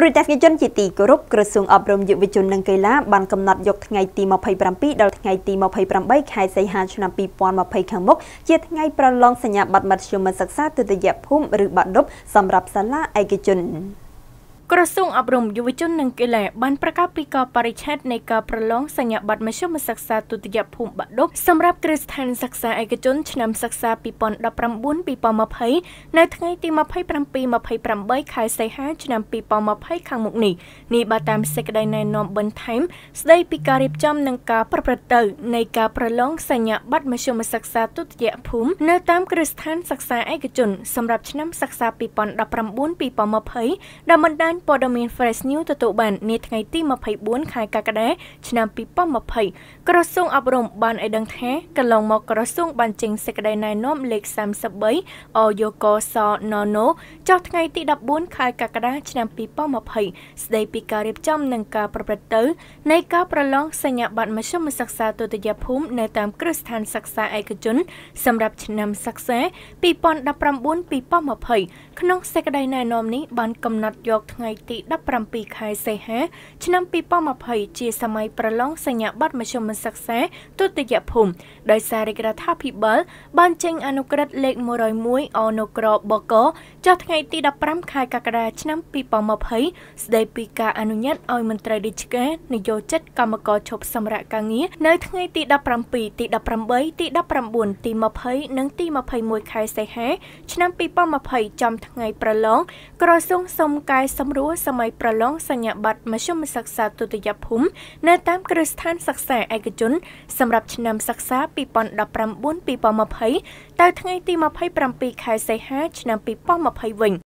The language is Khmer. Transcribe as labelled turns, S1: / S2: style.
S1: ទូរទស្សនិកជនជាទីគោរពក្រសួងអប់រំយុវជននិងកីឡាបានកំណត់យកថ្ងៃទី27ដល់ថ្ងៃទី28ខែសីហាឆ្នាំ2020ខាងមុខជាថ្ងៃប្រឡងសញ្ញាបត្រមធ្យមសិក្សាទុតិយភូមិឬបាក់ឌុបសម្រាប់សាលាឯកជន
S2: ក្រសួងអប់រំយុវជននិងកីឡាបានប្រកាសពីការបរិច្ឆេទនៃការប្រឡងសញ្ញាបត្រមធ្យមសិក្សាទុតិយភូមិបាក់ឌុបសម្រាប់គ្រឹះស្ថានសិក្សាឯកជនឆ្នាំសិក្សា2019-2020នៅថ្ងៃទី27-28ខែសីហាឆ្នាំ2020ខាងមុខនេះនេះបើតាមសេចក្តីណែនាំបន្ថែមស្តីពីការរៀបចំនិងការប្រព្រឹត្តទៅនៃការប្រឡងសញ្ញាបត្រមធ្យមសិក្សាទុតិយភូមិនៅតាមគ្រឹះស្ថានសិក្សាឯកជនសម្រាប់ឆ្នាំសិក្សា2019-2020ដែលបណ្ដាញព័ត៌មាន Fresh News ទទួលបាននាថ្ងៃទី24ខែកក្កដាឆ្នាំ2020ក្រសួងអប់រំបានឲ្យដឹងថាកន្លងមកក្រសួងបានចេញសេចក្តីណែនាំលេខ33អយកសណណូចុះថ្ងៃទី14ខែកក្កដាឆ្នាំ2020ស្តីពីការរៀបចំនិងការប្រព្រឹត្តទៅនៃការប្រឡងសញ្ញាបត្រមធ្យមសិក្សាទុតិយភូមិនៅតាមគ្រឹះស្ថានសិក្សាឯកជន សម្រាប់ឆ្នាំសិក្សា2019-2020ក្នុងសេចក្តីណែនាំនេះបានកំណត់យកថ្ងៃថ្ងៃទី17ខែសីហាឆ្នាំ2020ជាសម័យប្រឡងសញ្ញាបត្រមធ្យមសិក្សាទុតិយភូមិដោយសាររាជរដ្ឋាភិបាលបានចេញអនុក្រឹត្យលេខ101អនុក្របកចុះថ្ងៃទី15ខែកក្កដាឆ្នាំ2020ស្តីពីការអនុញ្ញាតឲ្យមន្ត្រីរាជការនយោជិតកម្មករឈប់សម្រាកការងារនៅថ្ងៃទី17ទី18ទី19ទី20និងទី21ខែសីហាឆ្នាំ2020ចំថ្ងៃប្រឡងក្រសួងសុំកែសម្រួលសម័យប្រឡងសញ្ញាបត្រមធ្យមសិក្សាទុតិយភូមិនៅតាមគ្រឹះស្ថានសិក្សាឯកជន សម្រាប់ឆ្នាំសិក្សា2019-2020ទៅថ្ងៃទី27ខែសីហាឆ្នាំ2020វិញ